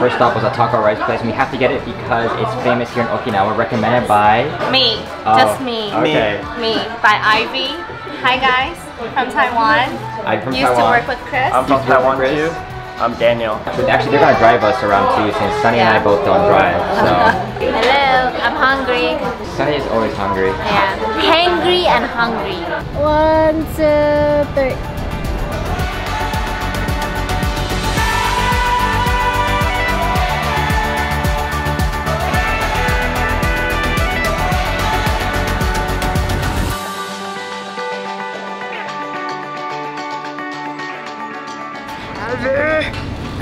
to, our first stop was a taco rice place. And we have to get it because it's famous here in Okinawa, recommended by... Me, Oh, just me. Okay. Me by Ivy. Hi guys, from Taiwan. I'm from Used Taiwan. to work with Chris. I'm from Taiwan Chris. too. I'm Daniel. But actually, they're gonna drive us around too, since Sunny and I both don't drive. So Hello, I'm hungry. Sunny is always hungry. Yeah, hangry and hungry. One, two, three.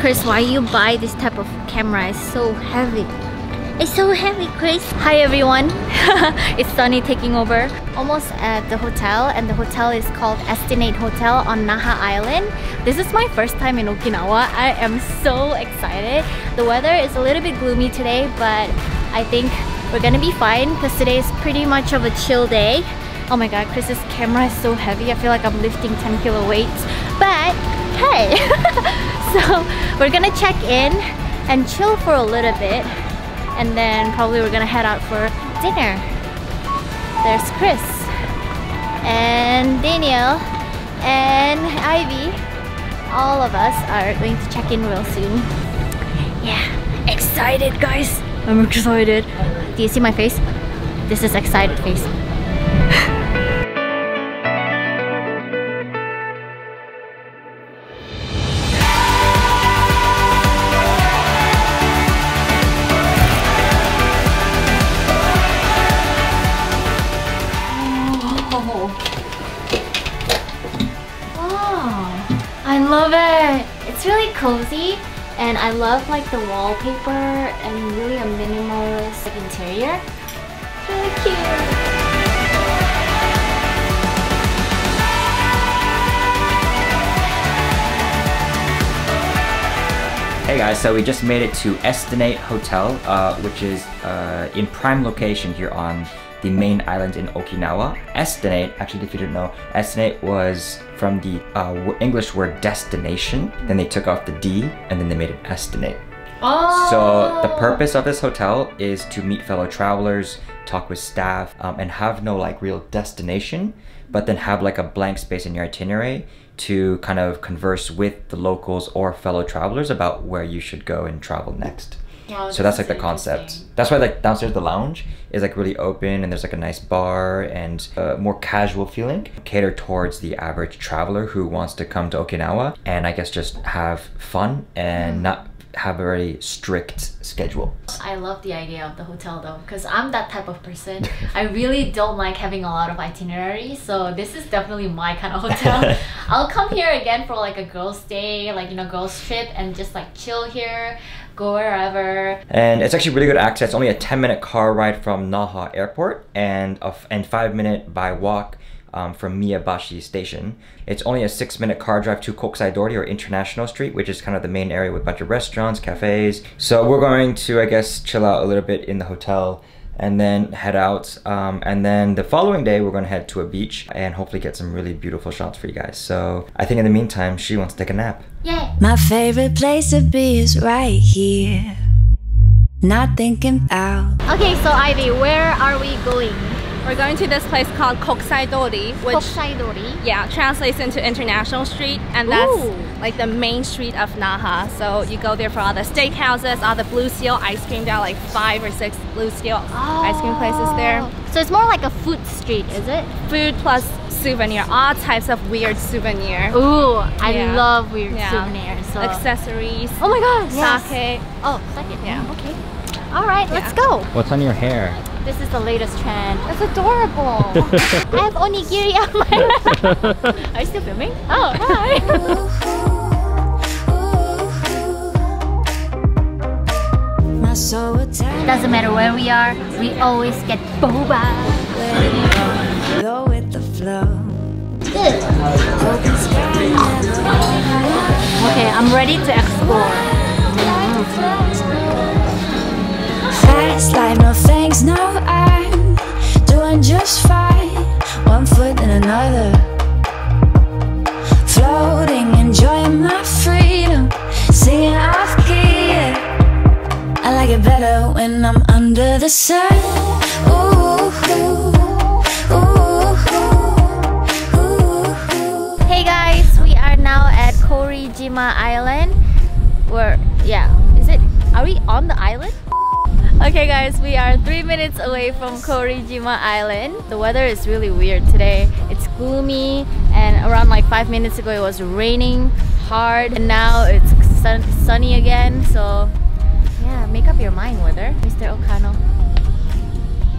Chris, why you buy this type of camera? It's so heavy. It's so heavy, Chris. Hi everyone. it's Sunny taking over. Almost at the hotel and the hotel is called Estinate Hotel on Naha Island. This is my first time in Okinawa. I am so excited. The weather is a little bit gloomy today, but I think we're gonna be fine because today is pretty much of a chill day. Oh my god, Chris's camera is so heavy. I feel like I'm lifting 10 kilo weights. But hey! so we're gonna check in and chill for a little bit and then probably we're gonna head out for dinner. There's Chris and Daniel and Ivy. All of us are going to check in real soon. Yeah, excited guys. I'm excited. Do you see my face? This is excited face. Cozy and I love like the wallpaper and really a minimalist like, interior. Really cute. Hey guys, so we just made it to Estinate Hotel, uh, which is uh, in prime location here on the main island in Okinawa. Estinate, actually if you didn't know, Estinate was from the uh, English word destination, then they took off the D and then they made it Estinate. Oh. So the purpose of this hotel is to meet fellow travelers, talk with staff, um, and have no like real destination, but then have like a blank space in your itinerary to kind of converse with the locals or fellow travelers about where you should go and travel next. So that's like the concept. That's why like downstairs the lounge is like really open and there's like a nice bar and a more casual feeling, cater towards the average traveler who wants to come to Okinawa and I guess just have fun and not have a very strict schedule. I love the idea of the hotel though, because I'm that type of person. I really don't like having a lot of itinerary, so this is definitely my kind of hotel. I'll come here again for like a girls' day, like you know, girls' trip, and just like chill here, go wherever. And it's actually really good access. Only a 10 minute car ride from Naha Airport and a f- and 5 minute by walk um, from Miebashi Station. It's only a 6 minute car drive to Kokusai Dori or International Street, which is kind of the main area with a bunch of restaurants, cafes. So we're going to, I guess, chill out a little bit in the hotel and then head out. Um, and then the following day, we're going to head to a beach and hopefully get some really beautiful shots for you guys. So I think in the meantime, she wants to take a nap. Yay! My favorite place to be is right here. Not thinking out. Okay, so Ivy, where are we going? We're going to this place called Kokusai Dori, which Kokusai-dori. yeah translates into International Street, and that's Ooh. like the main street of Naha. So you go there for all the steakhouses, all the Blue Seal ice cream. There are like five or six Blue Seal ice cream places there. Oh. So it's more like a food street, is it? Food plus souvenir, all types of weird souvenir, Ooh, I Yeah. love weird Yeah. souvenirs. So. accessories, oh my god, yes. sake. Oh, sake. Yeah. Okay. All right, let's go. What's on your hair? This is the latest trend. It's adorable. I have onigiri on my. Are you still filming? Oh, hi. My. Doesn't matter where we are, we always get boba. Go with the flow. Good. Open sky never Okay, I'm ready to explore. Fast life, no thanks, no I'm doing just fine. One foot in another. Floating, enjoying my freedom. Singing off key, it better when I'm under the sun. Ooh. Hey guys, we are now at Korijima Island. We're yeah, is it? Are we on the island? Okay guys, we are three minutes away from Korijima Island. The weather is really weird today. It's gloomy and around like five minutes ago it was raining hard and now it's sun sunny again. So yeah, make up your mind weather, Mr. Okano.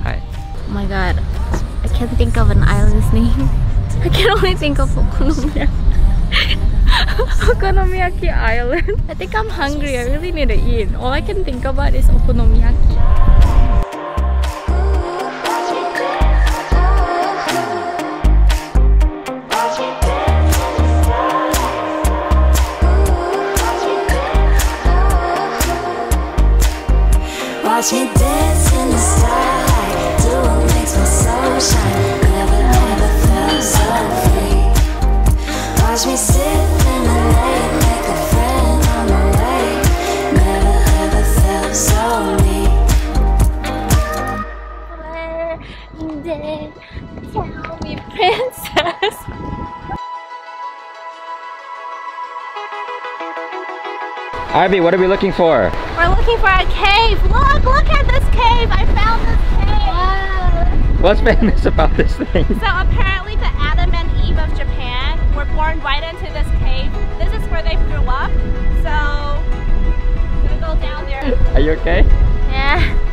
Hi. Oh my god, I can't think of an island's name. I can only think of Okonomiyaki. Okonomiyaki Island. I think I'm hungry. I really need to eat. All I can think about is Okonomiyaki. Watch me dance in the starlight. Do what makes my soul shine. Never, never felt so free. Watch me sit Ivy, what are we looking for? We're looking for a cave. Look, look at this cave. I found this cave. What's famous about this thing? So apparently the Adam and Eve of Japan were born right into this cave. This is where they grew up. So I'm gonna go down there. Are you okay? Yeah.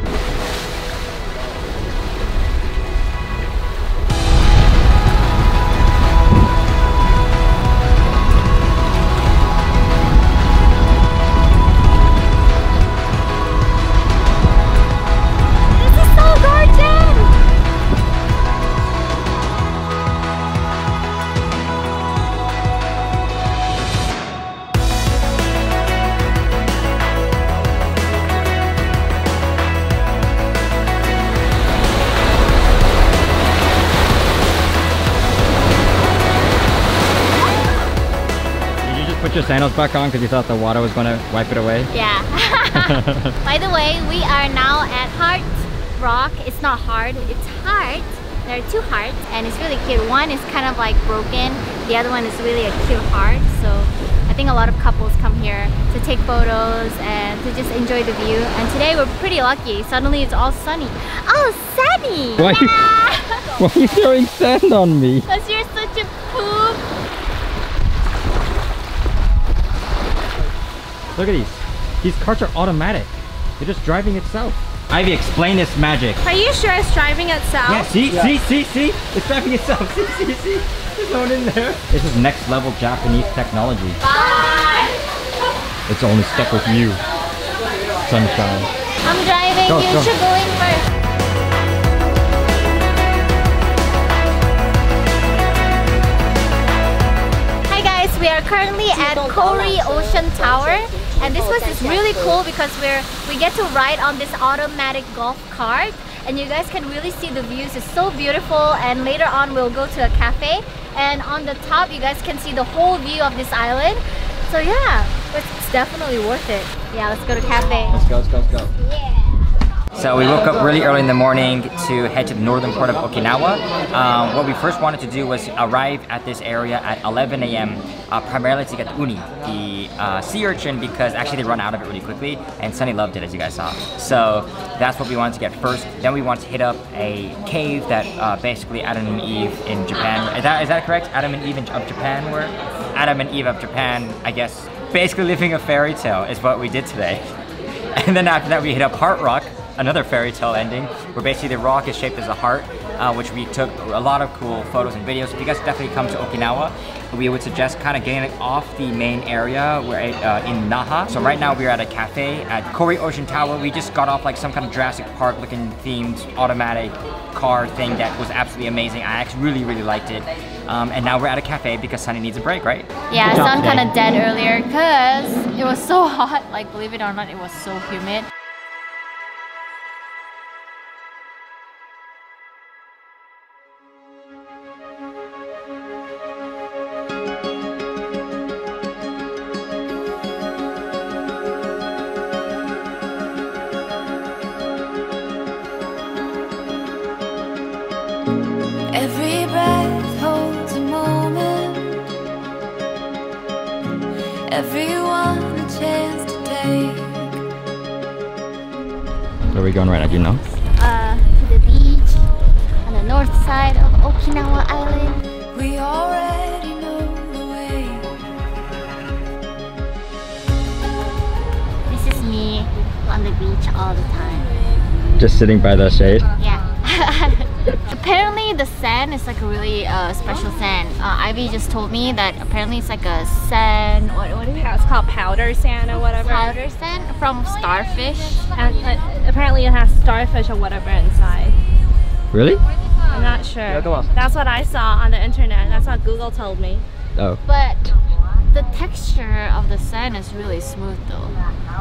Put your sandals back on because you thought the water was going to wipe it away? Yeah. By the way, we are now at Heart Rock. It's not hard, it's heart. There are two hearts and it's really cute. One is kind of like broken. The other one is really a cute heart. So I think a lot of couples come here to take photos and to just enjoy the view. And today we're pretty lucky. Suddenly it's all sunny. Oh, sunny! Why you- Yeah. Why are you throwing sand on me? Because you're such a poop. Look at these. These carts are automatic. They're just driving itself. Ivy, explain this magic. Are you sure it's driving itself? Yeah, see, see, see, see? It's driving itself. See, see, see? There's no one in there. This is next level Japanese technology. Bye! It's only stuck with you. Sunshine. I'm driving. Go, you go. should go in first. Hi guys, we are currently at Kori Ocean Tower and this was is really cool because we're we get to ride on this automatic golf cart and you guys can really see the views. It's so beautiful and later on we'll go to a cafe and on the top you guys can see the whole view of this island. So yeah, it's definitely worth it. Yeah, let's go to cafe. Let's go, let's go, let's go. So we woke up really early in the morning to head to the northern part of Okinawa. Um, what we first wanted to do was arrive at this area at 11 a.m. Uh, primarily to get the uni, the uh, sea urchin, because actually they run out of it really quickly, and Sunny loved it as you guys saw. So that's what we wanted to get first. Then we wanted to hit up a cave that uh, basically Adam and Eve in Japan. Is that is that correct? Adam and Eve of Japan were? Adam and Eve of Japan, I guess. Basically living a fairy tale is what we did today. And then after that, we hit up Heart Rock, another fairy tale ending, where basically the rock is shaped as a heart, uh, which we took a lot of cool photos and videos. If you guys definitely come to Okinawa, we would suggest kind of getting off the main area where it, uh, in Naha. So right now we're at a cafe at Kori Ocean Tower. We just got off like some kind of Jurassic Park looking themed automatic car thing that was absolutely amazing. I actually really, really liked it. Um, and now we're at a cafe because Sunny needs a break, right? Yeah, Good job sun kind of dead earlier because it was so hot. Like, believe it or not, it was so humid. Going right now? Do you know? Uh, to the beach on the north side of Okinawa Island. We already know the way. This is me on the beach all the time. Just sitting by the shade. Yeah. apparently the sand is like a really uh, special sand. Uh, Ivy just told me that apparently it's like a sand. What, what is it? It's called powder sand or whatever. Powder sand from starfish. And uh, apparently it has starfish or whatever inside. Really? I'm not sure. Yeah, come on. That's what I saw on the internet. That's what Google told me. Oh. But the texture of the sand is really smooth though.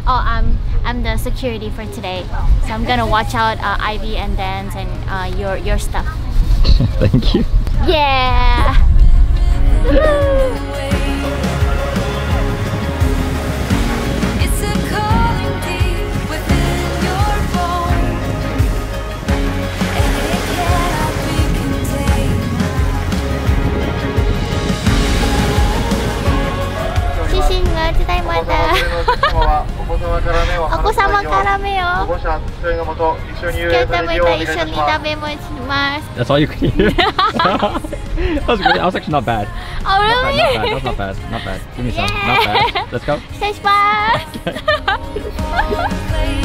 Oh, I'm I'm the security for today, so I'm gonna watch out uh, Ivy and Dan's and uh, your your stuff. Thank you. Yeah. お離子様から目を。保護者添いのもと一緒に遊泳さ食べれるようお願いします食べもします。That's all you could hear. that was great. That was actually not bad. Oh Not bad, not bad. really? Not bad. Not bad. Give me some. Yeah. Not bad. Let's go. 失礼します。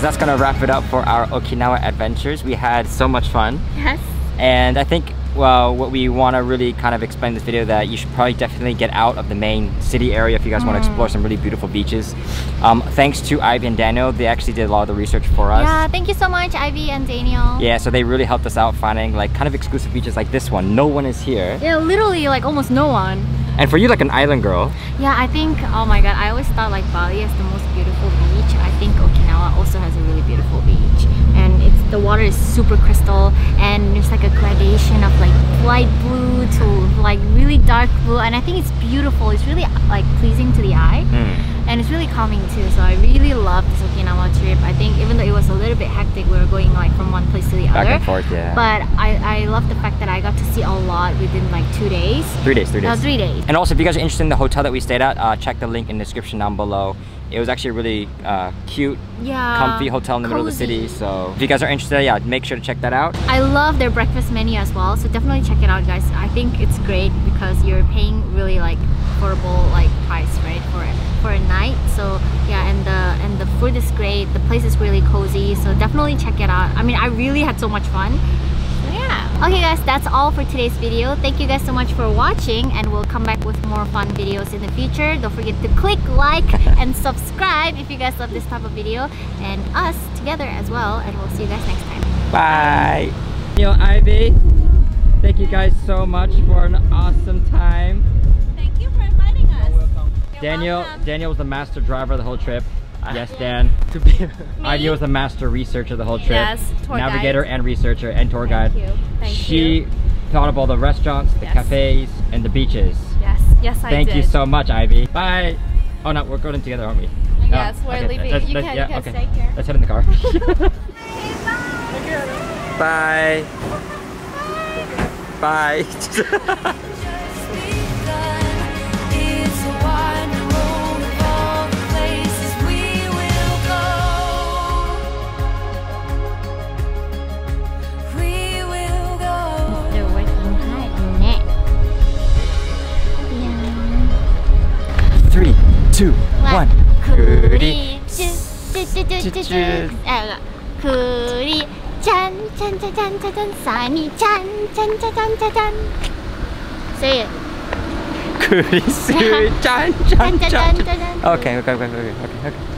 Guys, that's gonna wrap it up for our Okinawa adventures. We had so much fun. Yes. And I think, well, what we want to really kind of explain in this video that you should probably definitely get out of the main city area if you guys want to explore some really beautiful beaches. Um, thanks to Ivy and Daniel, they actually did a lot of the research for us. Yeah, thank you so much, Ivy and Daniel. Yeah, so they really helped us out finding like kind of exclusive beaches like this one. No one is here. Yeah, literally like almost no one. And for you, like an island girl, Yeah, I think, oh my god, I always thought like Bali is the most beautiful beach. I think Also has a really beautiful beach. And it's the water is super crystal and there's like a gradation of like light blue to like really dark blue and I think it's beautiful. It's really like pleasing to the eye. Hmm. And it's really calming too. So I really love this Okinawa trip. I think even though it was a little bit hectic, we were going like from one place to the back other. and forth, yeah. But I, I love the fact that I got to see a lot within like two days. three days, three days. No, three days. And also, if you guys are interested in the hotel that we stayed at, uh, check the link in the description down below. It was actually a really uh, cute, Yeah. comfy hotel in the middle of the city. So if you guys are interested, yeah, make sure to check that out. I love their breakfast menu as well, so definitely check it out, guys. I think it's great because you're paying really like affordable like price, right, for for a night. So yeah, and the and the food is great. The place is really cozy, so definitely check it out. I mean, I really had so much fun. So yeah. Okay, guys, that's all for today's video. Thank you guys so much for watching, and we'll come back with more fun videos in the future. Don't forget to click like and subscribe if you guys love this type of video, and us together as well. And we'll see you guys next time. Bye. Neil Ivy, thank you guys so much for an awesome time. Thank you for inviting us. You're Daniel, welcome. Daniel was the master driver of the whole trip. Yes, Dan. To be Ivy was the master researcher of the whole trip. Yes, tour guide. Navigator and researcher and tour guide. Thank you. Thank she you. thought of all the restaurants, the Yes. cafes, and the beaches. Yes, yes, I Thank did. you so much, Ivy. Bye. Oh no, we're going together, aren't we? Yes, No? we're Okay, leaving. let's- You let's- can- yeah, you okay. stay here. Let's head in the car. Bye. Bye. Just begun. Two, one. Say it. Okay, okay, okay, okay, okay, okay.